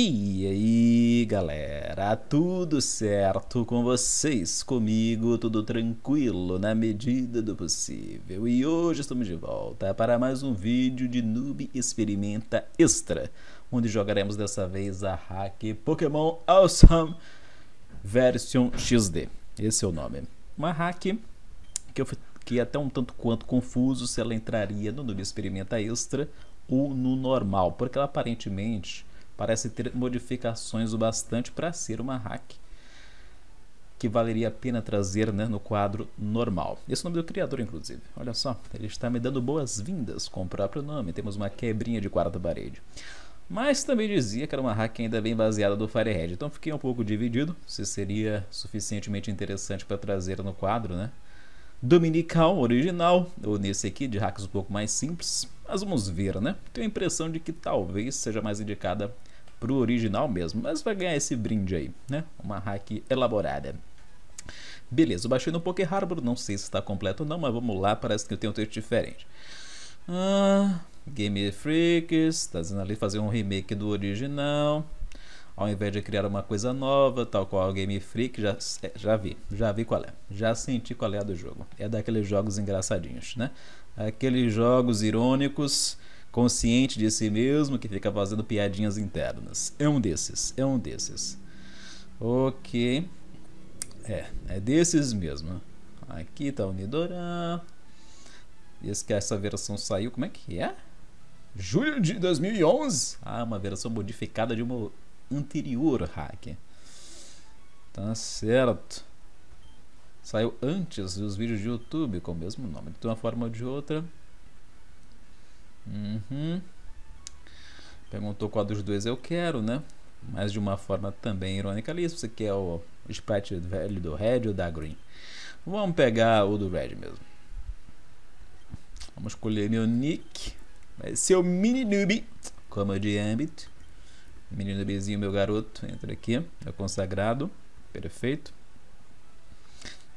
E aí galera, tudo certo com vocês? Comigo tudo tranquilo na medida do possível e hoje estamos de volta para mais um vídeo de Noob Experimenta Extra onde jogaremos dessa vez a hack Pokémon Awesome Version XD, esse é o nome. Uma hack que eu fiquei até um tanto quanto confuso se ela entraria no Noob Experimenta Extra ou no normal, porque ela aparentemente parece ter modificações o bastante para ser uma hack que valeria a pena trazer né, no quadro normal. Esse é nome do criador, inclusive. Olha só, ele está me dando boas-vindas com o próprio nome. Temos uma quebrinha de quarta parede. Mas também dizia que era uma hack ainda bem baseada do Firehead. Então fiquei um pouco dividido se seria suficientemente interessante para trazer no quadro, né? Dominical original, ou nesse aqui de hacks um pouco mais simples. Mas vamos ver, né? Tenho a impressão de que talvez seja mais indicada pro original mesmo, mas vai ganhar esse brinde aí, né? Uma hack elaborada. Beleza, eu baixei no Poké Harbor, não sei se está completo ou não, mas vamos lá, parece que eu tenho um texto diferente. Ah, Game Freaks, está dizendo ali fazer um remake do original, ao invés de criar uma coisa nova, tal qual o Game Freak, já, é, já vi, já vi qual é, já senti qual é a do jogo. É daqueles jogos engraçadinhos, né? Aqueles jogos irônicos consciente de si mesmo, que fica fazendo piadinhas internas. É um desses, é um desses. Ok. É, é desses mesmo. Aqui tá o Nidoran. Esse que essa versão saiu, como é que é? Julho de 2011. Ah, uma versão modificada de uma anterior hack. Tá certo. Saiu antes dos vídeos de YouTube com o mesmo nome. De uma forma ou de outra, Uhum. Perguntou qual dos dois eu quero, né? Mas de uma forma também irônica ali, se você quer o sprite velho do Red ou da Green. Vamos pegar o do Red mesmo. Vamos escolher meu nick. Vai ser o Mini Noob, como de Ambit. Mini Noobzinho, meu garoto. Entra aqui, é consagrado. Perfeito.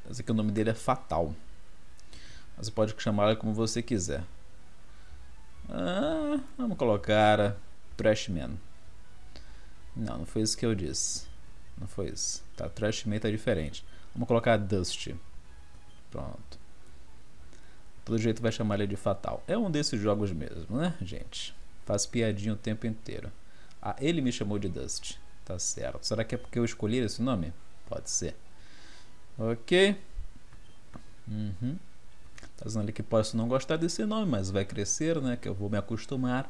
Esse aqui o nome dele é Fatal. Você pode chamá-lo como você quiser. Ah, vamos colocar Trashman. Não, não foi isso que eu disse. Não foi isso. Tá, Trashman tá diferente. Vamos colocar Dust. Pronto. Todo jeito vai chamar ele de Fatal. É um desses jogos mesmo, né, gente? Faz piadinha o tempo inteiro. Ah, ele me chamou de Dust. Tá certo. Será que é porque eu escolhi esse nome? Pode ser. Ok. Uhum. Tá dizendo ali que posso não gostar desse nome, mas vai crescer, né? Que eu vou me acostumar.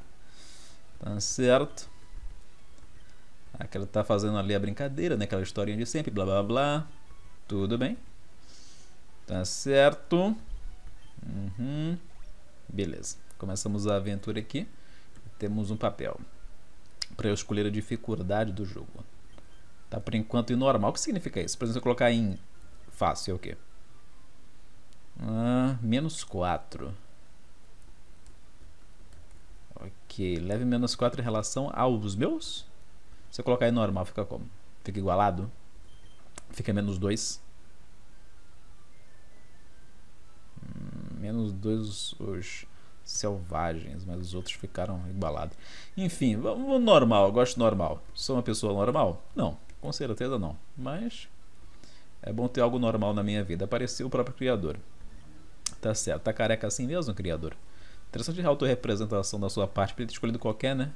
Tá certo? Aquela tá fazendo ali a brincadeira, né? Aquela historinha de sempre, blá blá blá. Tudo bem. Tá certo. Uhum. Beleza. Começamos a aventura aqui. Temos um papel. Para eu escolher a dificuldade do jogo. Tá por enquanto em normal. O que significa isso? Por exemplo, eu colocar em fácil é o quê? Ah, menos 4. Ok, leve menos 4 em relação aos meus? Se eu colocar em normal, fica como? Fica igualado? Fica menos 2. Hum, menos 2 os selvagens, mas os outros ficaram igualados. Enfim, vamos normal, gosto normal. Sou uma pessoa normal? Não, com certeza não. Mas é bom ter algo normal na minha vida. Apareceu o próprio criador. Tá certo. Tá careca assim mesmo, criador? Interessante a autorrepresentação da sua parte. Podia ter escolhido qualquer, né?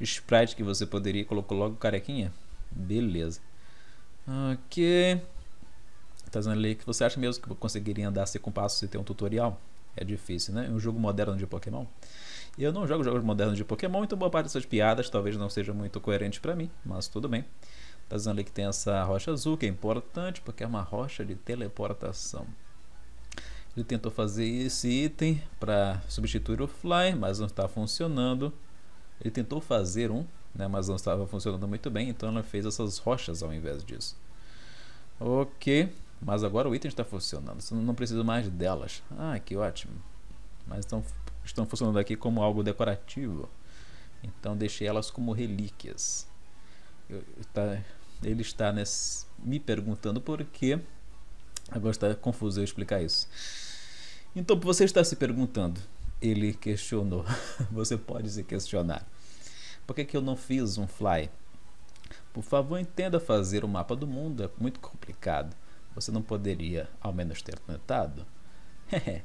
Sprite que você poderia. Colocou logo carequinha. Beleza. Ok. Tá dizendo ali que você acha mesmo que conseguiria andar sem compasso se ter um tutorial? É difícil, né? Um jogo moderno de Pokémon. Eu não jogo jogos modernos de Pokémon, então boa parte dessas piadas talvez não seja muito coerente para mim, mas tudo bem. Tá dizendo ali que tem essa rocha azul, que é importante, porque é uma rocha de teleportação. Ele tentou fazer esse item para substituir o Fly, mas não está funcionando. Ele tentou fazer um, né, mas não estava funcionando muito bem, então ele fez essas rochas ao invés disso. Ok, mas agora o item está funcionando, não precisa mais delas. Ah, que ótimo. Mas estão, estão funcionando aqui como algo decorativo. Então deixei elas como relíquias. Eu, tá, ele está nesse, me perguntando por que. Agora está confuso eu explicar isso. Então, você está se perguntando, ele questionou, você pode se questionar, por que, que eu não fiz um fly Por favor, entenda fazer o mapa do mundo, é muito complicado. Você não poderia, ao menos, ter tentado?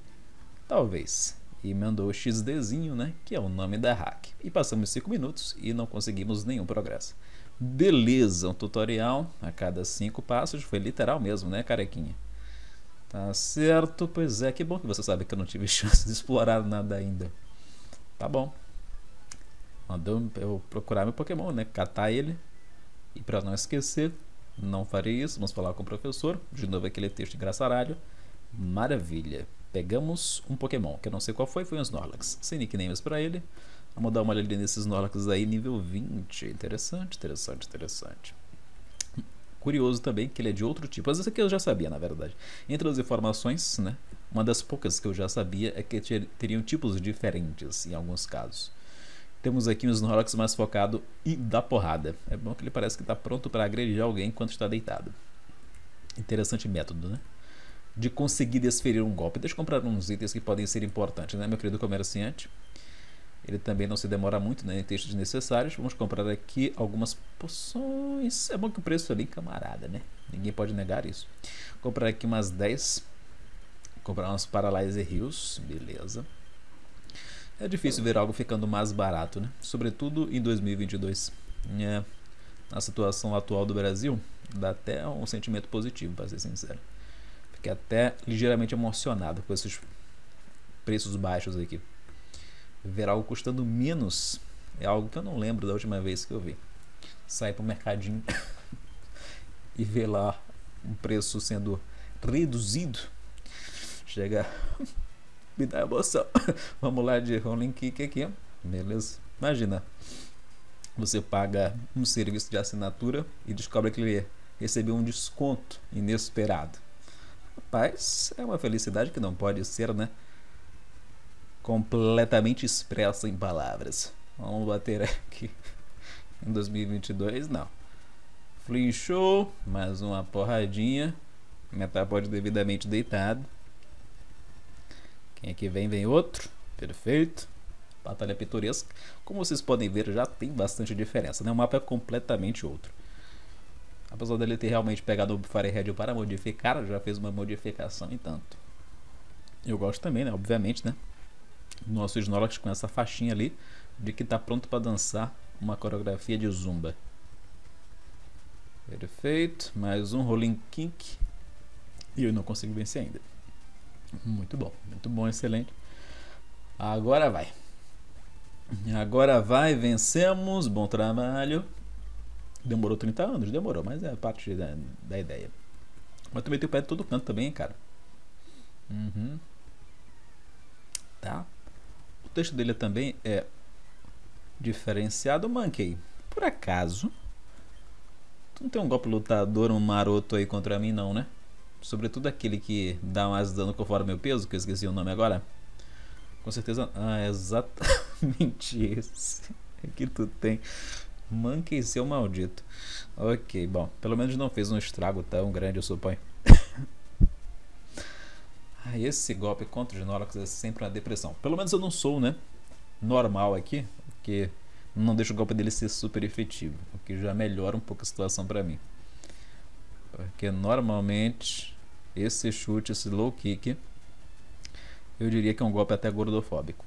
Talvez. E mandou o XDzinho, né? Que é o nome da hack. E passamos 5 minutos e não conseguimos nenhum progresso. Beleza, um tutorial a cada 5 passos. Foi literal mesmo, né, carequinha? Tá certo, pois é, que bom que você sabe que eu não tive chance de explorar nada ainda. Tá bom. Mandou eu procurar meu Pokémon, né? Catar ele. E para não esquecer, não farei isso. Vamos falar com o professor. De novo aquele texto engraçaralho. Maravilha. Pegamos um Pokémon, que eu não sei qual foi, foi um Snorlax. Sem nicknames para ele. Vamos dar uma olhada nesses Snorlax aí, nível 20. Interessante, interessante, interessante. Curioso também que ele é de outro tipo. Mas isso aqui eu já sabia, na verdade. Entre as informações, né? Uma das poucas que eu já sabia é que teriam tipos diferentes em alguns casos. Temos aqui um Snorlax mais focado e dá porrada. É bom que ele parece que está pronto para agredir alguém enquanto está deitado. Interessante método, né? De conseguir desferir um golpe. Deixa eu comprar uns itens que podem ser importantes, né, meu querido comerciante? Ele também não se demora muito né, em textos necessários. Vamos comprar aqui algumas poções. É bom que o preço bem camarada, né? Ninguém pode negar isso. Comprar aqui umas 10. Comprar umas Paralyzer Hills. Beleza. É difícil ver algo ficando mais barato, né? Sobretudo em 2022. É, na situação atual do Brasil, dá até um sentimento positivo, para ser sincero. Fiquei até ligeiramente emocionado com esses preços baixos aqui. Ver algo custando menos é algo que eu não lembro da última vez que eu vi. Sair para o mercadinho e ver lá um preço sendo reduzido. Chega me dá emoção. Vamos lá de rolling kick aqui, beleza? Imagina, você paga um serviço de assinatura e descobre que ele recebeu um desconto inesperado. Rapaz, é uma felicidade que não pode ser, né? Completamente expressa em palavras. Vamos bater aqui em 2022, não. Flinchou, mais uma porradinha. Metapode devidamente deitado. Quem aqui vem, vem outro. Perfeito. Batalha pitoresca. Como vocês podem ver, já tem bastante diferença. Né? O mapa é completamente outro. Apesar dele ter realmente pegado o Firehead para modificar, já fez uma modificação em tanto. Eu gosto também, né? Obviamente, né? Nosso Snorlax com essa faixinha ali de que está pronto para dançar uma coreografia de zumba. Perfeito. Mais um Rolling Kink. E eu não consigo vencer ainda. Muito bom, muito bom, excelente. Agora vai. Agora vai, vencemos. Bom trabalho. Demorou 30 anos, demorou, mas é parte da, da ideia. Mas também tem o pé de todo canto também, cara. Uhum. Tá? Texto dele também é diferenciado. Monkey, por acaso, tu não tem um golpe lutador, um maroto aí contra mim, não, né? Sobretudo aquele que dá mais dano conforme meu peso, que eu esqueci o nome agora. Com certeza. Ah, é exatamente esse que tu tem. Monkey seu maldito. Ok, bom. Pelo menos não fez um estrago tão grande, eu suponho. Ah, esse golpe contra os Snorlax é sempre uma depressão. Pelo menos eu não sou, né? Normal aqui. Porque não deixa o golpe dele ser super efetivo. O que já melhora um pouco a situação pra mim. Porque normalmente esse chute, esse low kick, eu diria que é um golpe até gordofóbico.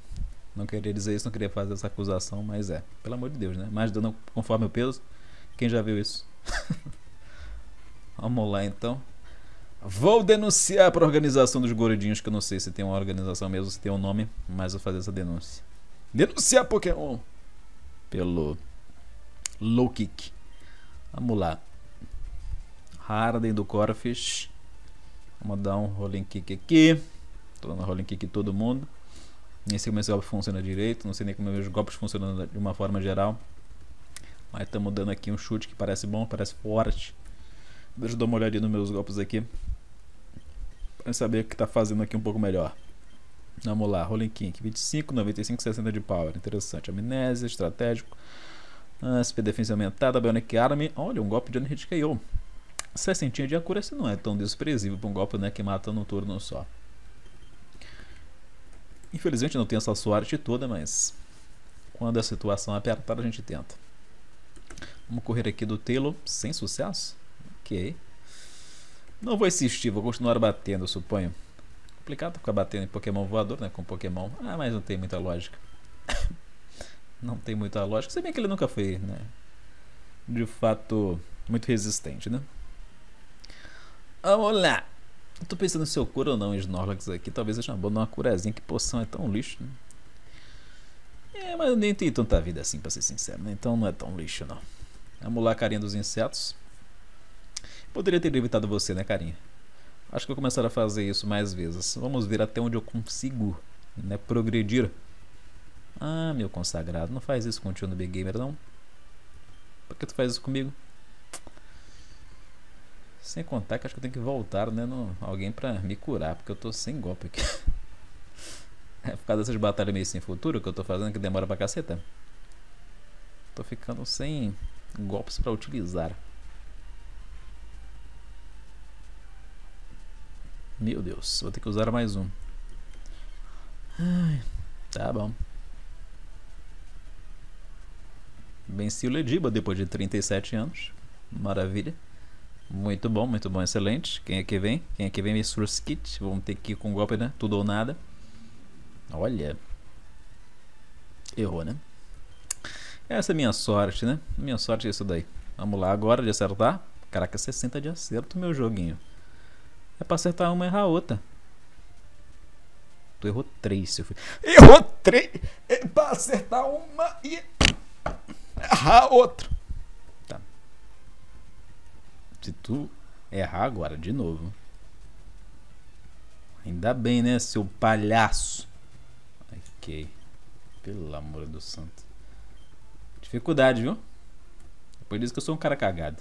Não queria dizer isso, não queria fazer essa acusação, mas é. Pelo amor de Deus, né? Mais dano conforme o peso. Quem já viu isso? Vamos lá então. Vou denunciar para a organização dos gordinhos, que eu não sei se tem uma organização mesmo, se tem um nome, mas vou fazer essa denúncia. Denunciar Pokémon pelo low kick. Vamos lá. Harden do Corfish. Vamos dar um rolling kick aqui. Tô dando rolling kick em todo mundo. Nem sei como esse golpe funciona direito. Não sei nem como meus golpes funcionam de uma forma geral. Mas estamos dando aqui um chute que parece bom, parece forte. Deixa eu dar uma olhadinha nos meus golpes aqui. Para saber o que está fazendo aqui um pouco melhor. Vamos lá, Rolling Kick. 25, 95, 60 de power. Interessante. Amnésia, estratégico. SP defesa aumentada, Bionic Army. Olha, um golpe de Unhit KO. 60 de accuracy não é tão desprezível para um golpe né, que mata no turno só. Infelizmente não tem essa sorte toda, mas quando a situação é apertada a gente tenta. Vamos correr aqui do Taylor, sem sucesso? Ok. Não vou insistir, vou continuar batendo, suponho. Complicado ficar batendo em Pokémon voador, né? Com Pokémon. Ah, mas não tem muita lógica. não tem muita lógica. Se bem que ele nunca foi, né? De fato, muito resistente, né? Vamos lá. Eu tô pensando se eu curo ou não Snorlax aqui. Talvez eu já boa uma curazinha. Que poção é tão lixo, né? É, mas eu nem tenho tanta vida assim, pra ser sincero, né? Então não é tão lixo, não. Vamos lá, carinha dos insetos. Poderia ter evitado você, né, carinha? Acho que vou começar a fazer isso mais vezes. Vamos ver até onde eu consigo né, progredir. Ah, meu consagrado, não faz isso com o tio no Big Gamer, não. Por que tu faz isso comigo? Sem contar que acho que eu tenho que voltar, né, no, alguém pra me curar, porque eu tô sem golpe aqui. é por causa dessas batalhas meio sem futuro que eu tô fazendo, que demora pra caceta. Tô ficando sem golpes pra utilizar. Meu Deus, vou ter que usar mais um. Ai, tá bom. Venci o Lediba depois de 37 anos. Maravilha. Muito bom, muito bom, excelente. Quem é que vem? Quem é que vem? Miss Kit. Vamos ter que ir com golpe, né? Tudo ou nada. Olha. Errou, né? Essa é minha sorte, né? Minha sorte é isso daí. Vamos lá agora de acertar. Caraca, 60 de acerto, meu joguinho. É pra acertar uma e errar outra. Tu errou três, seu filho. Errou três! É pra acertar uma e errar outra. Se tu errar agora de novo. Ainda bem, né, seu palhaço. Ok. Pelo amor do santo. Dificuldade, viu? Depois disso que eu sou um cara cagado.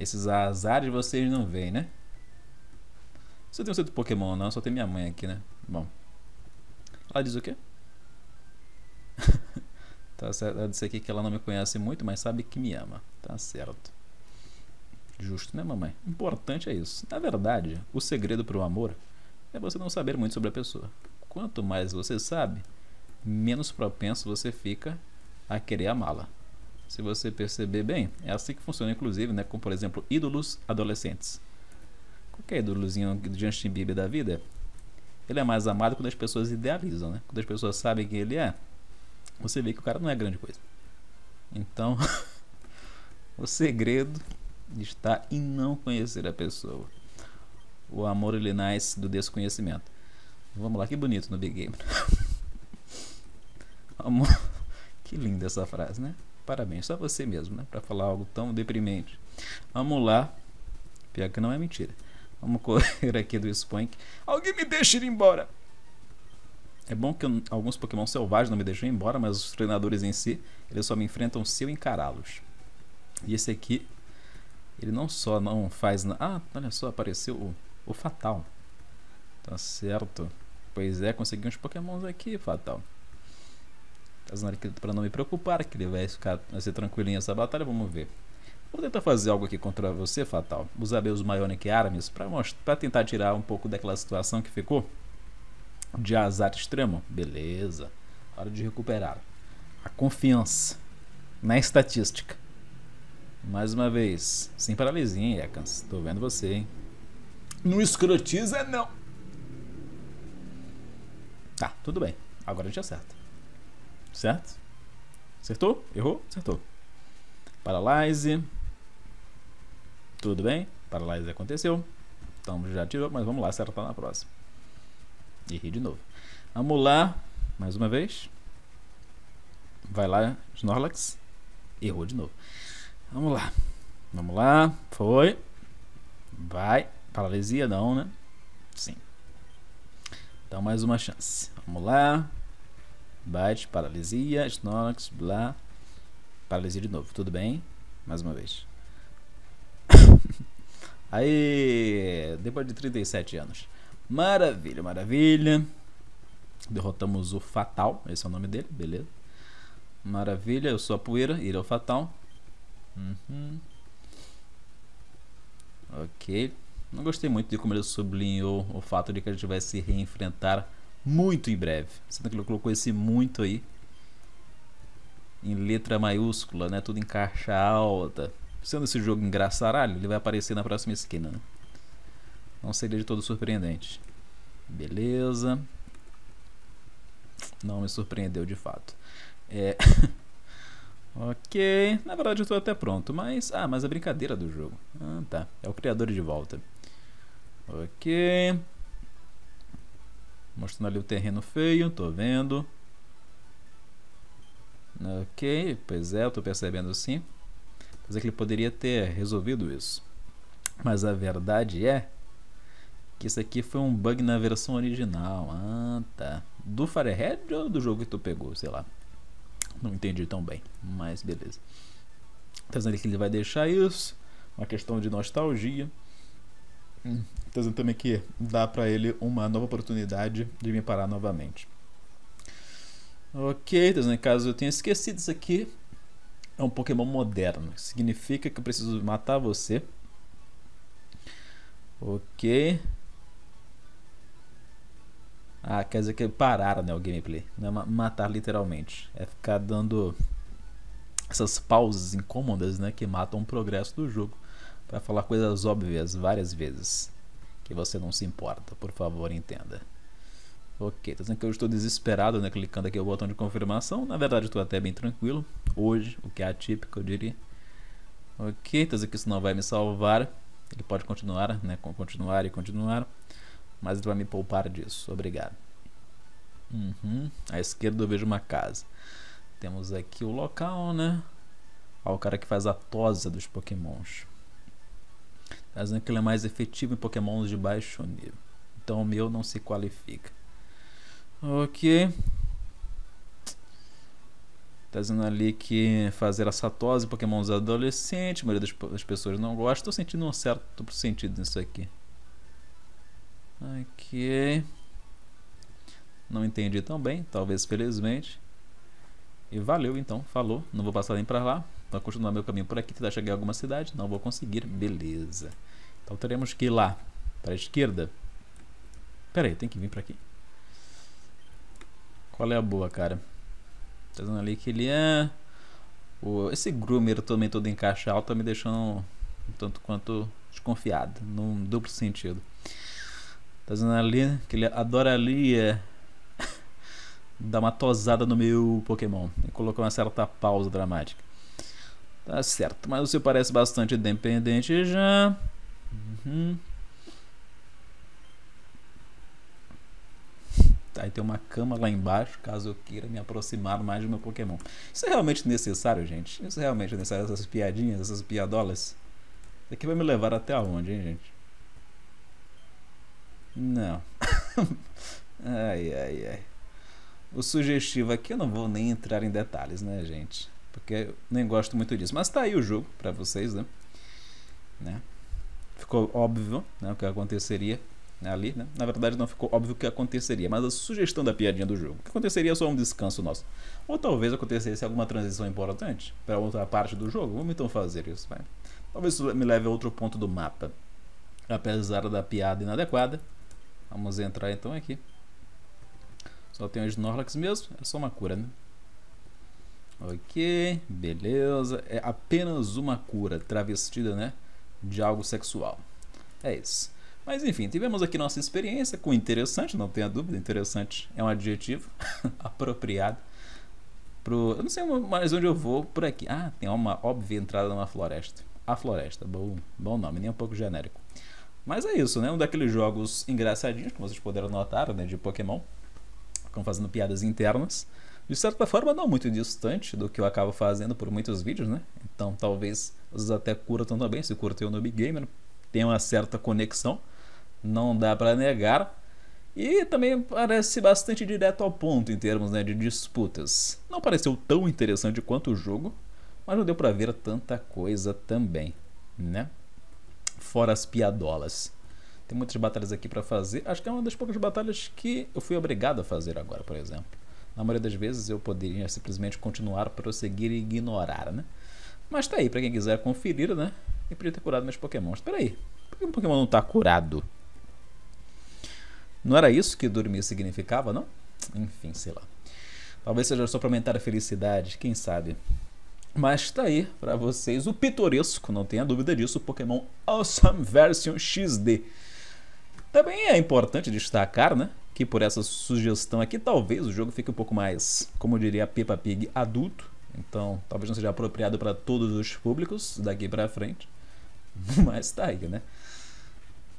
Esses azares vocês não veem, né? Você tem um centro Pokémon não, só tem minha mãe aqui, né? Bom. Ela diz o quê? tá certo. Ela disse aqui que ela não me conhece muito, mas sabe que me ama. Tá certo. Justo, né, mamãe? Importante é isso. Na verdade, o segredo para o amor é você não saber muito sobre a pessoa. Quanto mais você sabe, menos propenso você fica a querer amá-la. Se você perceber bem, é assim que funciona, inclusive, né? Como, por exemplo, ídolos adolescentes. Qualquer ídolozinho de Justin Bieber da vida, ele é mais amado quando as pessoas idealizam, né? Quando as pessoas sabem quem ele é, você vê que o cara não é grande coisa. Então, o segredo está em não conhecer a pessoa. O amor ele nasce do desconhecimento. Vamos lá, que bonito no Big Game. amor. Que linda essa frase, né? Parabéns, só você mesmo, né? Para falar algo tão deprimente. Vamos lá. Pior que não é mentira. Vamos correr aqui do Spoink. Alguém me deixa ir embora. É bom que alguns Pokémon selvagens não me deixam ir embora, mas os treinadores em si, eles só me enfrentam se eu encará-los. E esse aqui ele não só não faz. Ah, olha só, apareceu o, o Fatal. Tá certo. Pois é, consegui uns pokémons aqui, Fatal. Pra não me preocupar, que ele vai ficar vai ser tranquilinho essa batalha, vamos ver. Vou tentar fazer algo aqui contra você, Fatal. Usar meus Bionic Arms pra tentar tirar um pouco daquela situação que ficou de azar extremo. Beleza. Hora de recuperar. A confiança na estatística. Mais uma vez, sem paralisia, Ekans. Tô vendo você, hein? Não escrotiza, não. Tá, tudo bem. Agora a gente acerta. Certo? Acertou? Errou? Acertou. Paralyze. Tudo bem? Paralyze aconteceu. Então já tirou, mas vamos lá acertar na próxima. Errei de novo. Vamos lá. Mais uma vez. Vai lá, Snorlax. Errou de novo. Vamos lá. Vamos lá. Foi. Vai. Paralisia não, né? Sim. Então mais uma chance. Vamos lá. Bate, paralisia, Snorlax, blá. Paralisia de novo. Tudo bem? Mais uma vez. Aí, depois de 37 anos. Maravilha, maravilha. Derrotamos o Fatal, esse é o nome dele, beleza. Maravilha, eu sou a poeira, ele é o Fatal. Uhum. Ok. Não gostei muito de como ele sublinhou o fato de que a gente vai se reenfrentar muito em breve. Sendo que ele colocou esse muito aí. em letra maiúscula, né? Tudo em caixa alta. Sendo esse jogo engraçaralho, ele vai aparecer na próxima esquina, né? Não seria de todo surpreendente. Beleza. Não me surpreendeu de fato. É... ok. Na verdade eu estou até pronto, mas... Ah, mas a brincadeira do jogo. Ah, tá. É o criador de volta. Ok. Mostrando ali o terreno feio, tô vendo. Ok, pois é, eu tô percebendo sim. Mas é que ele poderia ter resolvido isso. Mas a verdade é que isso aqui foi um bug na versão original. Ah, tá. Do Firehead ou do jogo que tu pegou, sei lá. Não entendi tão bem, mas beleza. Tá dizendo que ele vai deixar isso. Uma questão de nostalgia. Dizendo também que dá pra ele uma nova oportunidade de me parar novamente. Ok, dizendo caso eu tenha esquecido isso aqui, é um Pokémon moderno. Significa que eu preciso matar você. Ok. Ah, quer dizer que pararam né, o gameplay. Não é matar literalmente. É ficar dando essas pausas incômodas né, que matam o progresso do jogo. Para falar coisas óbvias várias vezes. Que você não se importa. Por favor, entenda. Ok, tá dizendo que eu estou desesperado, né? Clicando aqui o botão de confirmação. Na verdade, estou até bem tranquilo. Hoje, o que é atípico, eu diria. Ok, tá dizendo que isso não vai me salvar. Ele pode continuar, né? Continuar e continuar. Mas ele vai me poupar disso. Obrigado. Uhum. À esquerda eu vejo uma casa. Temos aqui o local, né? Ó, o cara que faz a tosa dos pokémons. Dizendo que ele é mais efetivo em pokémons de baixo nível. Então o meu não se qualifica. Ok. Tá dizendo ali que fazer a satose pokémons adolescentes, a maioria das, das pessoas não gosta. Tô sentindo um certo sentido nisso aqui. Ok. Não entendi tão bem, talvez felizmente. E valeu então, falou. Não vou passar nem pra lá. Vou continuar meu caminho por aqui, tentar chegar em alguma cidade. Não vou conseguir, beleza. Então teremos que ir lá, para a esquerda. Pera aí, tem que vir para aqui. Qual é a boa, cara? Tá dizendo ali que ele é... O... Esse groomer também todo em caixa alta tá me deixando um tanto quanto desconfiado. Num duplo sentido. Tá dizendo ali que ele adora ali é... dar uma tosada no meu Pokémon. E colocou uma certa pausa dramática. Tá certo, mas você parece bastante dependente já. Uhum. Aí tem uma cama lá embaixo, caso eu queira me aproximar mais do meu Pokémon. Isso é realmente necessário, gente? Isso é realmente necessário, essas piadinhas, essas piadolas? Isso aqui vai me levar até aonde, hein, gente? Não. ai, ai, ai. O sugestivo aqui eu não vou nem entrar em detalhes, né, gente? Porque eu nem gosto muito disso. Mas tá aí o jogo pra vocês, né? né? Ficou óbvio né, o que aconteceria ali, né? Na verdade não ficou óbvio o que aconteceria, mas a sugestão da piadinha do jogo. O que aconteceria só um descanso nosso. Ou talvez acontecesse alguma transição importante para outra parte do jogo. Vamos então fazer isso, vai. Talvez isso me leve a outro ponto do mapa. Apesar da piada inadequada. Vamos entrar então aqui. Só tem os Snorlax mesmo, é só uma cura, né? Ok, beleza. É apenas uma cura travestida, né? De algo sexual. É isso. Mas enfim, tivemos aqui nossa experiência com interessante, não tenha dúvida, interessante é um adjetivo apropriado. Pro, eu não sei mais onde eu vou por aqui. Ah, tem uma óbvia entrada numa floresta. A floresta, bom, bom nome, nem um pouco genérico. Mas é isso, né? Um daqueles jogos engraçadinhos, como vocês puderam notar, né? De Pokémon. Ficam fazendo piadas internas. De certa forma, não muito distante do que eu acabo fazendo por muitos vídeos, né? Então, talvez vocês até curtam também, se curtem o Noob Gamer, tem uma certa conexão não dá para negar. E também parece bastante direto ao ponto em termos né, de disputas. Não pareceu tão interessante quanto o jogo, mas não deu para ver tanta coisa também, né? Fora as piadolas. Tem muitas batalhas aqui para fazer. Acho que é uma das poucas batalhas que eu fui obrigado a fazer agora, por exemplo. Na maioria das vezes eu poderia simplesmente continuar, prosseguir e ignorar, né? Mas tá aí, para quem quiser conferir, né? Eu podia ter curado meus pokémons. Espera aí, por que um pokémon não tá curado? Não era isso que dormir significava, não? Enfim, sei lá. Talvez seja só para aumentar a felicidade, quem sabe. Mas tá aí para vocês o pitoresco, não tenha dúvida disso, o Pokémon Awesome Version XD. Também é importante destacar, né, que por essa sugestão aqui, talvez o jogo fique um pouco mais, como diria Peppa Pig, adulto. Então, talvez não seja apropriado para todos os públicos daqui para frente. Mas tá aí, né?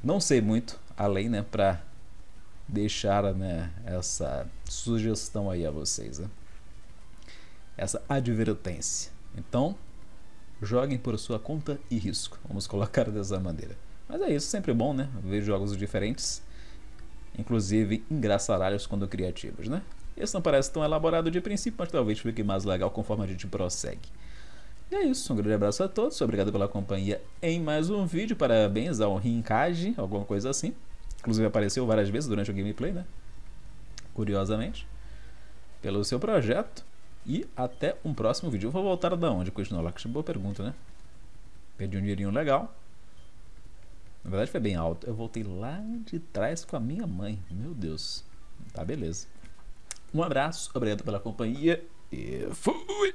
Não sei muito além, né, para deixar, né, essa sugestão aí a vocês, né? Essa advertência. Então, joguem por sua conta e risco. Vamos colocar dessa maneira. Mas é isso, sempre bom, né? Ver jogos diferentes, inclusive engraçaralhos quando criativos, né? Esse não parece tão elaborado de princípio, mas talvez fique mais legal conforme a gente prossegue. E é isso, um grande abraço a todos, obrigado pela companhia em mais um vídeo, parabéns ao Rinkage, alguma coisa assim. Inclusive apareceu várias vezes durante o gameplay, né? Curiosamente. Pelo seu projeto. E até um próximo vídeo. Eu vou voltar da onde? Continuar lá, que boa pergunta, né? Perdi um dinheirinho legal. Na verdade foi bem alto. Eu voltei lá de trás com a minha mãe. Meu Deus. Tá, beleza. Um abraço, obrigado pela companhia e fui!